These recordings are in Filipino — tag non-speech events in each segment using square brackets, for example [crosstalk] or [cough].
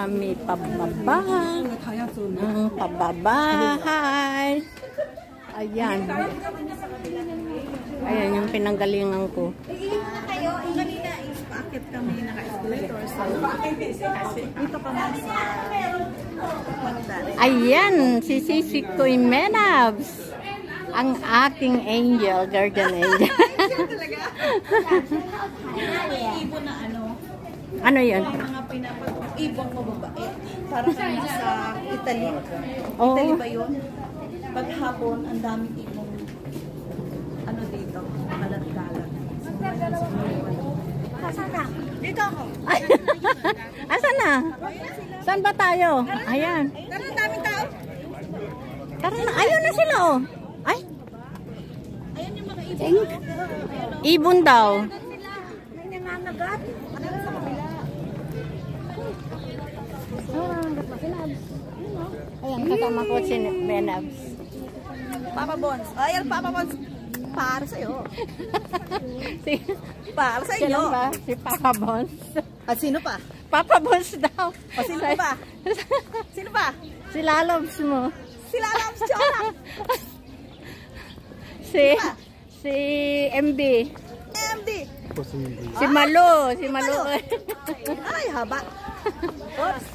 Dito kami pababa. Ang pababa. Hi! Ayan. Ayan yung pinanggalingan ko. Kayo, kanina is paakit kami naka-escalator. So, dito kami sa Magdari. Ayan, si Sisi Koy Menabs. Ang aking angel, guardian angel. [laughs] Ibon na ano, ano yun? mga pinapag-ibon mo babae. Para kami sa Italy. Oh. Italy ba yun? Paghapon, ang daming ibon. Ano dito? Kalat-kalat. Kasana? Dito ako. [laughs] Asan na? Saan ba tayo? Ayan. Tara, daming tao. Tara na. Ayun na sila oh. Ay, Ayan yung mga ibon. ibon daw. May nangangagat. Ano sa kabila? Ayan, kasama ko si Menabs. Papa Bons. Ayan, Papa Bons. Para sa'yo. [laughs] si, Para sa sino inyo. ba? Si Papa Bones. At sino pa? Papa Bones daw. O sino pa? [laughs] Sino pa? si Lalobs mo. Sila Lams Chora. Si, si MB. MD. Si Malo. Si Malo. Ay, haba. Oops.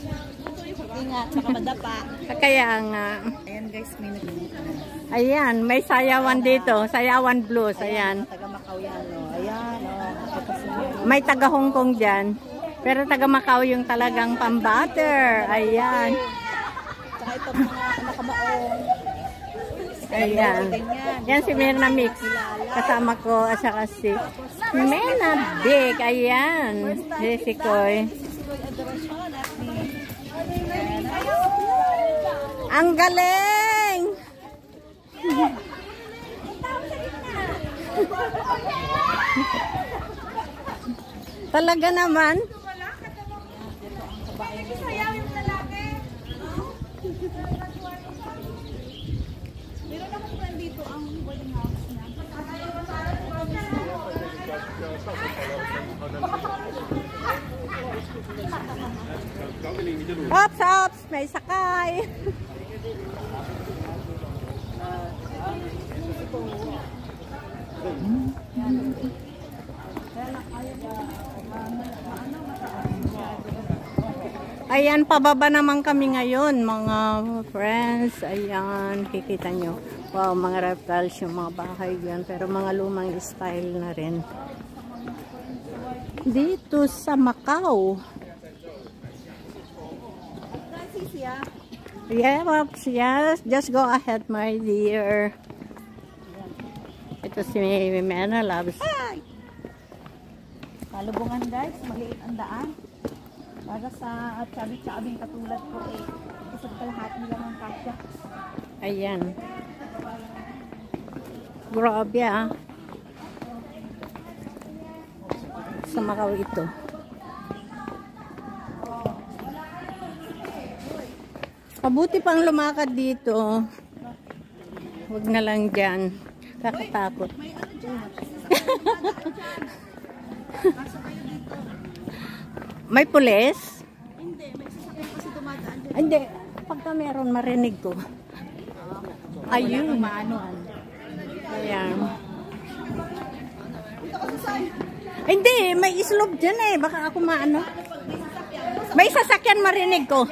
Ingat, baka madapa. Kaya nga. Ayan guys, may nag Ayan, may sayawan dito. Sayawan blues. Ayan. Taga Macau yan, no? Ayan, oh. May taga Hong Kong dyan. Pero taga Macau yung talagang pambatter. Ayan. Tsaka ito mga nakamaong. Ayan. Yan si Mirna Mix. Kasama ko at saka si Mena Big. Ayan. Si Koy. Sikoy Adoracion at Ang galing! Talaga naman. Meron ako dito ang boarding house niya. Ops, ops, may sakay. Ayan, pababa naman kami ngayon, mga friends. Ayan, kikita nyo. Wow, mga reptiles yung mga bahay yan. Pero mga lumang style na rin. Dito sa Macau. Yeah, yes. Just go ahead, my dear. Ito si Mena Loves. Ay! Kalubungan guys, maliit ang daan. Para sa at sabi-sabing katulad ko eh, isa't kalahati lang ang kasya. Ayan. Grabe ah. Sa Macau ito. Mabuti pang lumakad dito. Huwag na lang dyan. Kakatakot. May [laughs] pulis? Hindi, may sasakyan kasi dumadaan dyan. Hindi. Pagka meron, marinig ko. Ayun. Maanuan. Ayan. Hindi, may islog dyan eh. Baka ako maano. May sasakyan marinig ko.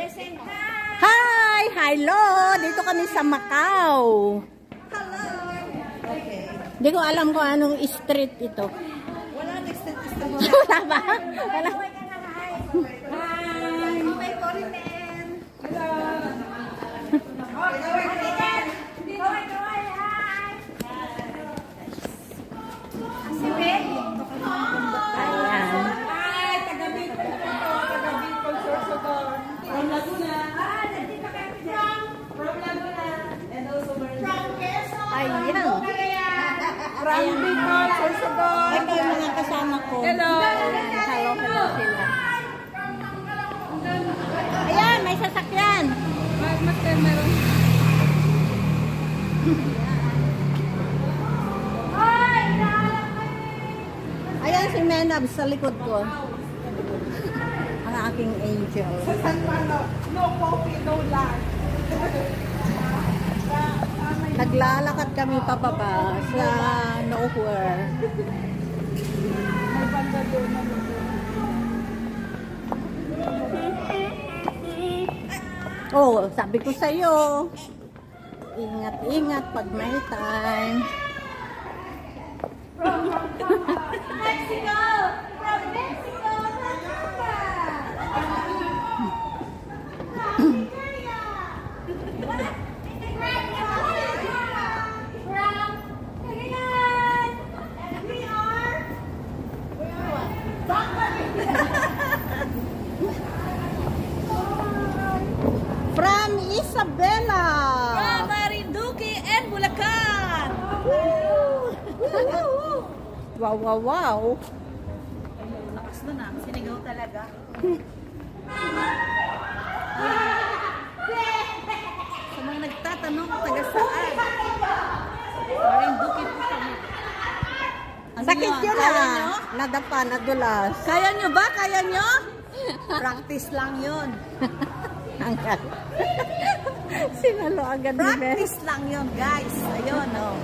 Hi! Hello! Dito kami sa Macau. Hindi ko alam kung anong street ito. Wala the [laughs] Wala ba? Wala. Hi, foreigner. Ayan. Hi, taga Bicol po to, taga Bicol, Sorsogon. From Laguna. Ah, nandito kayo dyan. From Laguna. And also we're from Quezon. Ayan. From Bicol, Sorsogon. Ito yung mga kasama ko. Hello. Ayan. Hello, hello sila. Ayan, may sasakyan. Mas, mas meron. Ayan si Menab sa likod ko. Ang aking angel. Sa San Malo, no coffee, no lunch. Naglalakad kami pababa sa nowhere. May banda doon na Oh, sabi ko sa iyo. Ingat-ingat pag may time. Mexico! From Mexico! From Isabela. Marinduque and Bulacan! Wow, wow, wow. Lakas nun ah, sinigaw talaga. Sa mga nagtatanong taga saan. Marinduque po kami. Ano Sakit yun Kaya ah. Nadapa, nadulas. Kaya nyo ba? Kaya nyo? Practice lang yun. Hanggang. [laughs] Sinalo agad ni Men. Practice lang yun, guys. Ayun, oh.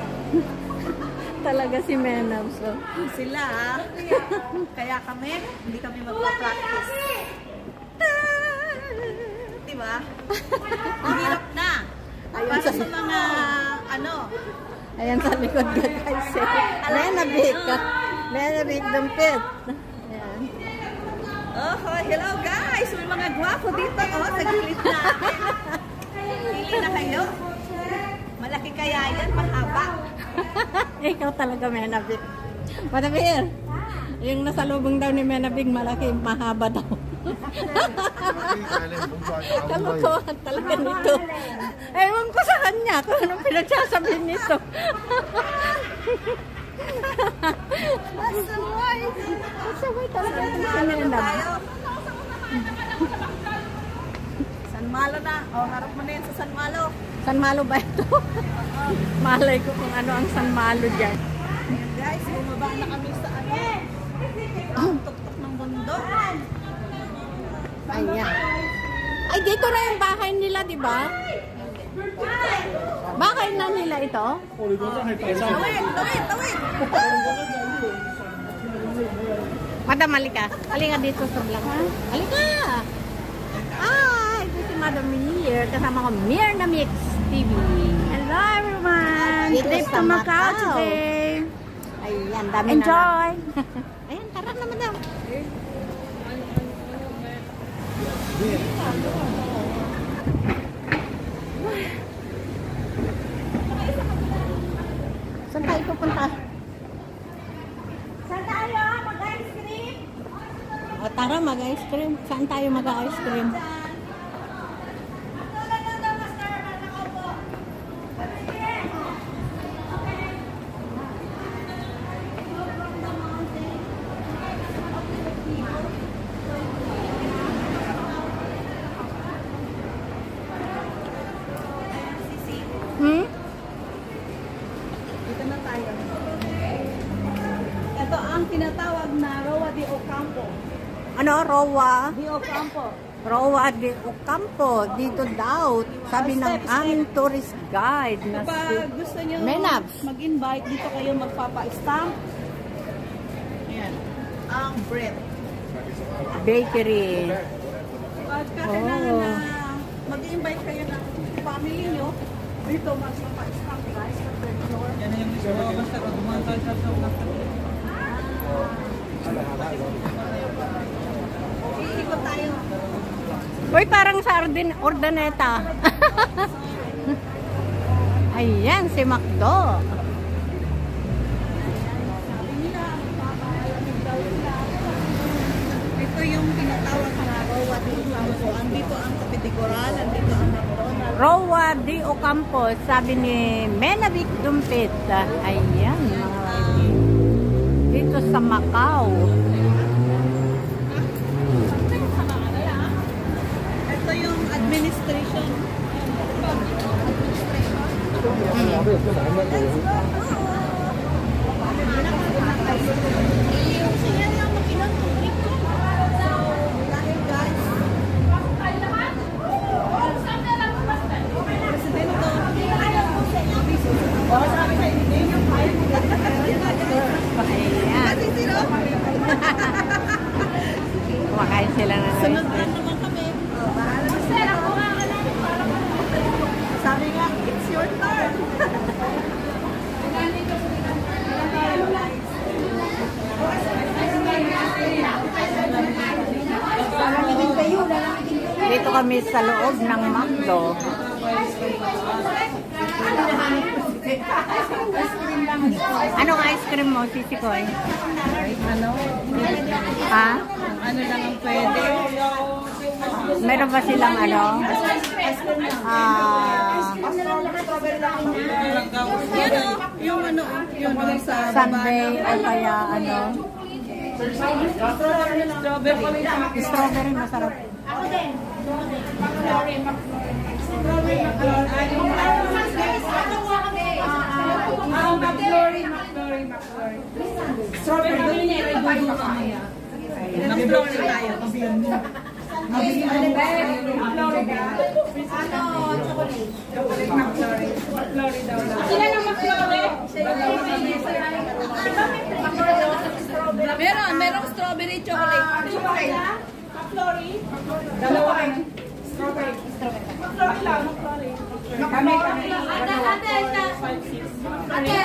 Talaga si Menab. So. Sila, ah. Kaya kami, hindi kami magpa-practice. Diba? Ang hirap na. Ayun Para sa- sa mga, ano, Ayan sa likod ka guys. Eh. Menabik. Menabik dumpit. Ayan. Oh, hello guys! May mga gwapo dito, oh, sa gilid natin. Pili na kayo. Malaki kaya yan, mahaba. [laughs] Ikaw talaga Menabik. Manabir. Yung nasa lubong daw ni Menabik, malaki, mahaba daw. Kalokohan talaga nito. Ewan ko sa kanya kung anong pinagsasabi nito. [laughs] Asaway. Asaway talaga Menab. Tayo. San Malo na. Oh, harap mo na yan sa San Malo. San Malo ba ito? Malay ko kung ano ang San Malo dyan. Ayan guys, bumaba na kami sa ano. Ang tuktok ng bundok. Ayan. Ay, dito na yung bahay nila, di ba? Bahay na nila ito? Tawid, tawid, tawid. Madam, halika. Halika dito sa vlog. ha? Halika! Hi! Ito si Madam Mir. Kasama ko Mir na Mix TV. Hello everyone! Trip to Macau today. Ayan, dami na Enjoy! [laughs] Ayan, tara na, Madam. Saan tayo pupunta? Saan tayo? Mag-ice cream? O, tara, mag-ice cream. Saan tayo mag-ice cream? Hmm? Dito na tayo. Ito ang tinatawag na Roa de Ocampo. Ano, Rowa? De Ocampo. Rowa de Ocampo. Dito daw. Sabi ng aming tourist guide na si Kapag gusto nyo Menabs. mag-invite, dito kayo magpapa-stamp. Ayan. Ang bread. bakery. Pagka Oh. kailangan na mag-invite kayo ng family nyo, dito magpapa-stamp guys. Sa third floor. Yan yung gusto ko. Basta kung kumanta sa Iikot tayo. Uy, parang sa Ordin Ordaneta. [laughs] Ayan, si Macdo. Ito yung tinatawag na Rowa de Ocampo. Andito ang Kapitiguran, andito ang McDonald's. Rowa de Ocampo, sabi ni Menavic Dumpit. Ayan, mga. Dito sa Macau. administration. Kumakain sila na. Sunod kami sa loob ng McDo. Anong ice cream mo, Sisi Koy? Ano? Ha? Ano lang ang pwede? Meron ba silang ano? Ah, yung ano, yung ano sa Sunday o kaya ano? strawberry. Strawberry masarap. Ah, McFlurry, McFlurry, McFlurry. Strawberry. McFlurry tayo. McFlurry ka? Chocolate McFlurry. McFlurry daw lang. Ilan ang McFlurry? Meron, merong strawberry chocolate. McFlurry? Dalawa. Strawberry. McFlurry lang, McFlurry. Kami, kami. Ate, ate, ate. Ate,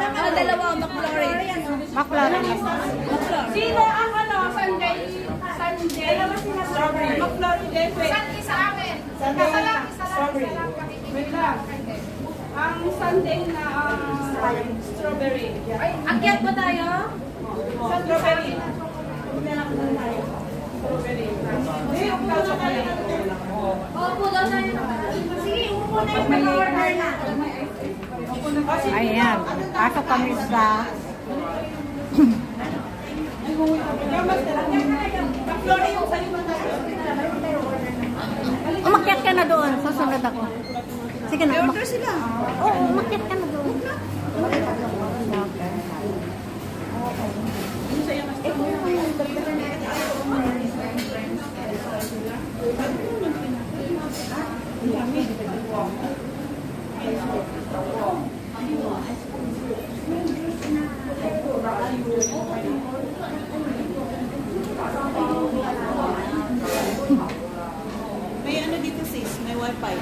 Ano dalawa, McFlurry. Sino ang ano, Sunday? Sunday? Strawberry. McFlurry din. Wait. Isa amin. Sunday. Strawberry. Wait lang. Ang Sunday na ah, strawberry. Ay, akyat ba tayo? Strawberry. Strawberry. Na na na. Ayan. Pasok kami sa Umakyat ka na doon. Susunod ako. Sige na. Umak- sila. Oo, umakyat ka na doon. May ano dito sis, may wifi.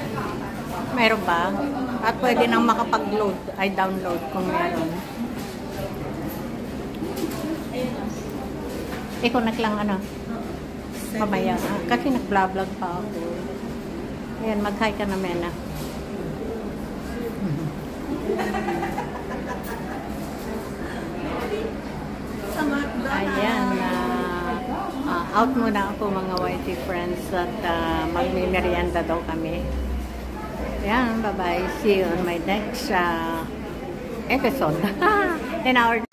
Meron ba? At pwede nang makapag-load, ay download kung meron. Ikaw lang ano? Mamaya. Kasi nag-vlog pa ako. Ayan, mag-hi ka na, Mena. Ayan, ah, ah, out muna ako mga YT friends at uh, magmimerienda daw kami. Ayan, bye-bye. See you on my next uh, episode. [laughs] In our